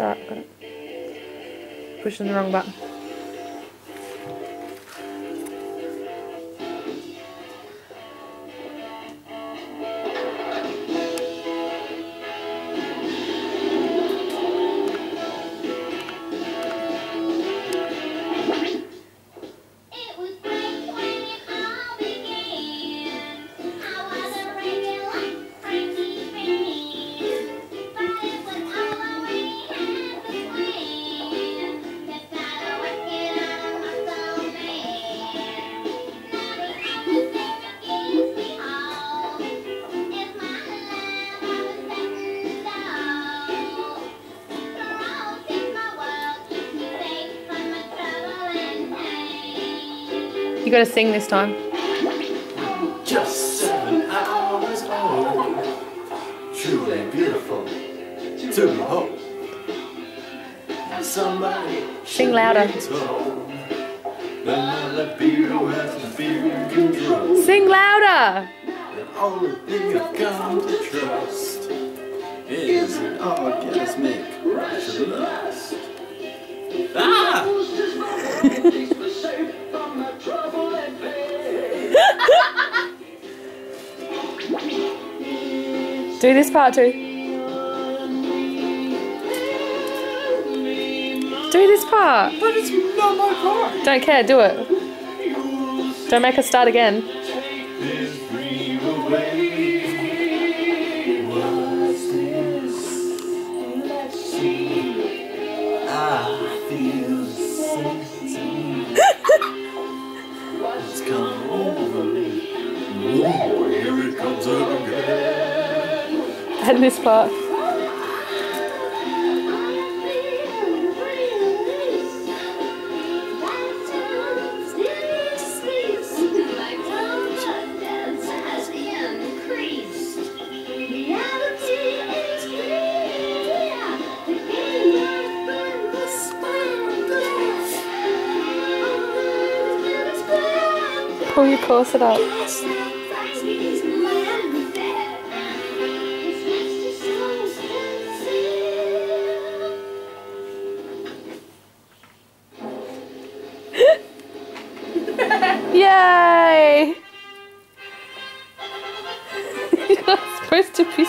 Alright. Pushing the wrong button. You gotta sing this time. Just seven hours old. Truly beautiful to behold. Somebody Sing louder. should be told that the people has to be. Sing louder! The only thing I've come to trust is an orgasmic rush of lust. Ah! Do this part too. Do this part. But it's not my part. Don't care, do it. Don't make us start again. And this part. Pull your corset up. Yay! You're not supposed to be